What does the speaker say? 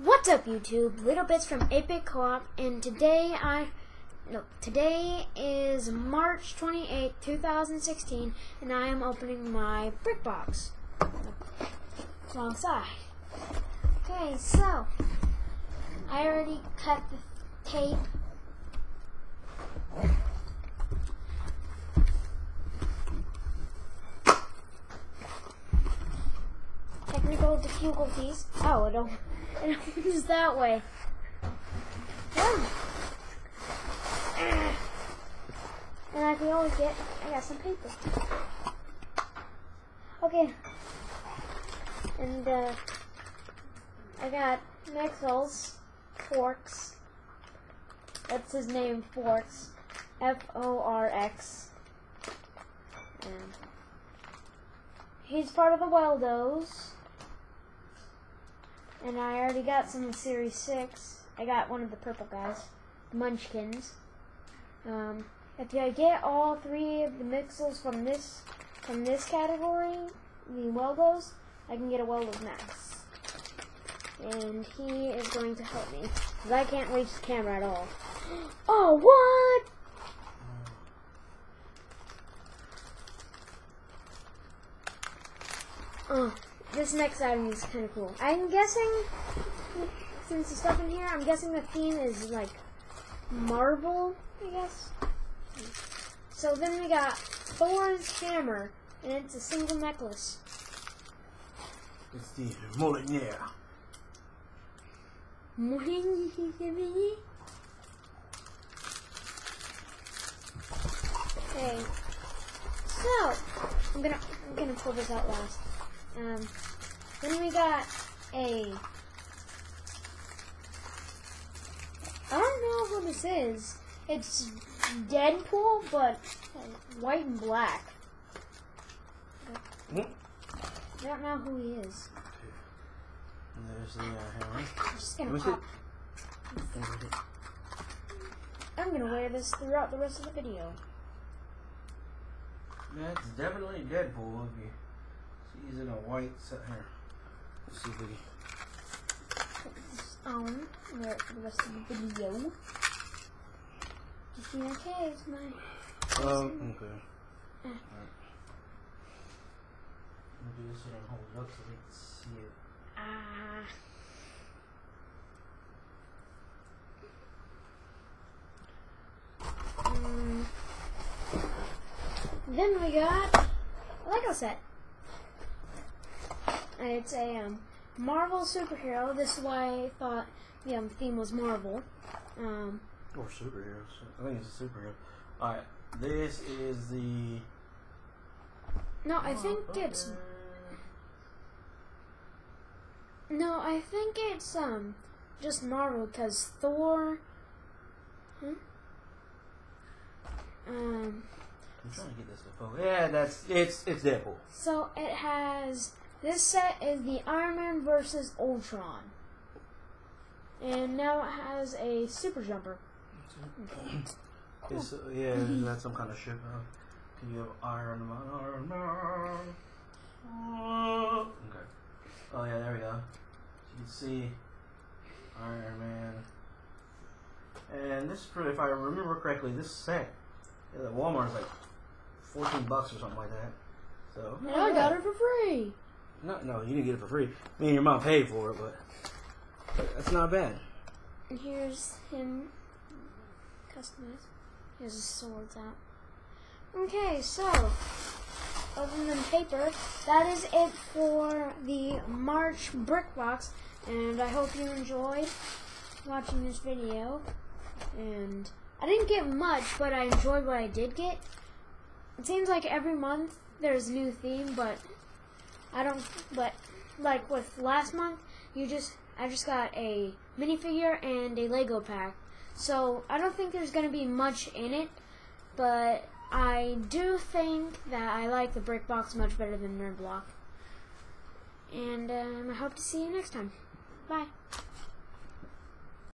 What's up, YouTube? Little Bits from 8-Bit Co-op, and today I, no, today is March 28, 2016, and I am opening my Brickbox. Wrong side. Okay, so, I already cut the tape. Technical difficulties. Oh, it It opens that way. And I can always get, I got some paper. Okay. And, uh, I got Mixels, Forx. That's his name, Forx. F-O-R-X. And he's part of the Weldos. And I already got some of Series 6. I got one of the purple guys, the Munchkins. Um, if I get all three of the Mixels from this from this category, the Weldos, I can get a Weldos Max. And he is going to help me. Because I can't reach the camera at all. Oh, what? Oh, this next item is kind of cool. I'm guessing, since the stuff in here, I'm guessing the theme is like Marvel, I guess. So then we got Thor's hammer, and it's a single necklace. It's the Mjolnir. okay. So I'm gonna I'm gonna pull this out last. Um, then we got a. I don't know who this is. It's Deadpool, but white and black. Hmm? I don't know who he is. And there's the uh, hammer. I'm just gonna pop. I'm gonna wear this throughout the rest of the video. That's definitely Deadpool. See he's in a white set here. Let's see if we can. Put this on. The rest of the video. Just in case my. Oh, okay. Uh. Alright. Maybe this one hold it up so we can see it. Ah. Mm. Then we got a Lego set. It's a um, Marvel superhero. This is why I thought the um, theme was Marvel. Um, Or superheroes. I think it's a superhero. Alright, this is the. no, I think it's no, I think it's um just Marvel because Thor. Hmm? Um. I'm trying to get this to focus. Yeah, that's it's it's Deadpool. So it has this set is the Iron Man versus Ultron, and now it has a super jumper. It's, uh, yeah, that's some kind of ship. Uh, can you have Iron Man? Iron Man. Okay. Oh yeah, there we go. You can see Iron Man. And this, if I remember correctly, this set at Walmart is like fourteen bucks or something like that. So And I got it for free. No, no, you didn't get it for free. Me and your mom paid for it, but, that's not bad. And here's him customized. Here's his swords out. Okay, so other than paper, that is it for the March Brickbox. And I hope you enjoyed watching this video. And I didn't get much, but I enjoyed what I did get. It seems like every month there's a new theme, but I don't. But like with last month, you just I just got a minifigure and a Lego pack. So I don't think there's gonna be much in it, but I do think that I like the Brickbox much better than Nerd Block. And um, I hope to see you next time. Bye.